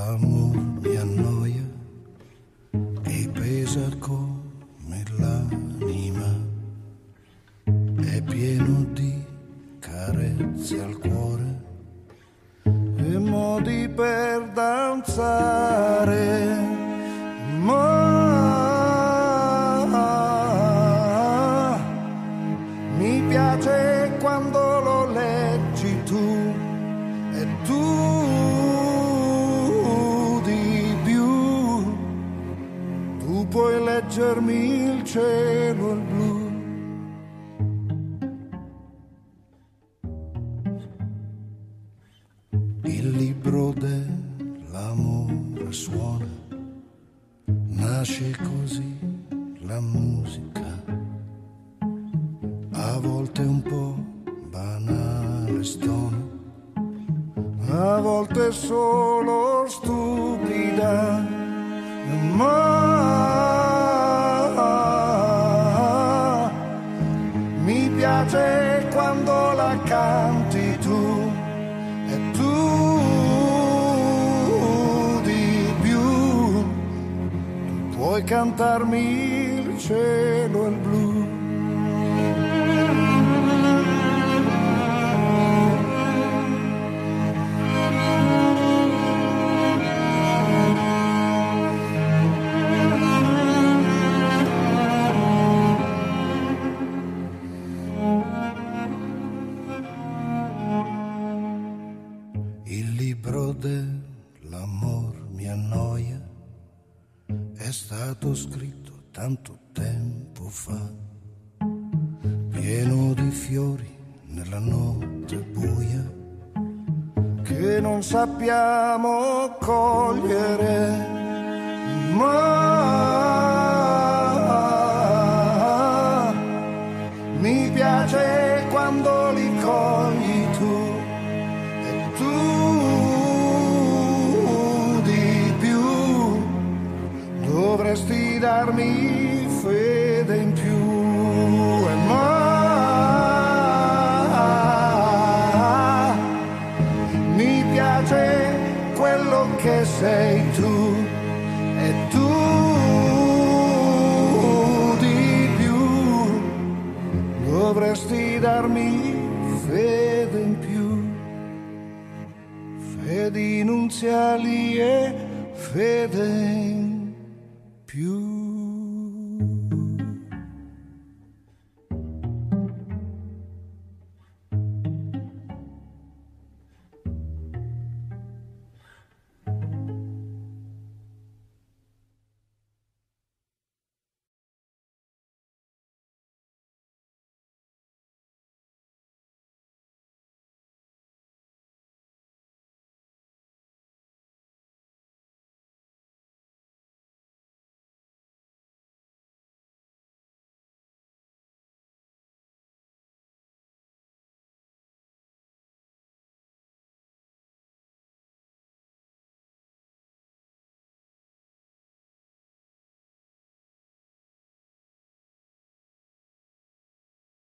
l'amore mi annoia e pesa come l'anima, è pieno di carezze al cuore e modi per danzare. Puoi leggermi il cielo il blu. Il libro dell'amore suona, nasce così la musica, a volte un po' banale stona, a volte solo stupida, piace quando la canti tu e tu di più puoi cantarmi il cielo e il blu. Annoia, è stato scritto tanto tempo fa, pieno di fiori nella notte buia, che non sappiamo cogliere, ma mi piace quando li cogli tu darmi fede in più. E ma mi piace quello che sei tu e tu di più. Dovresti darmi fede in più. Fede inunziali e fede in più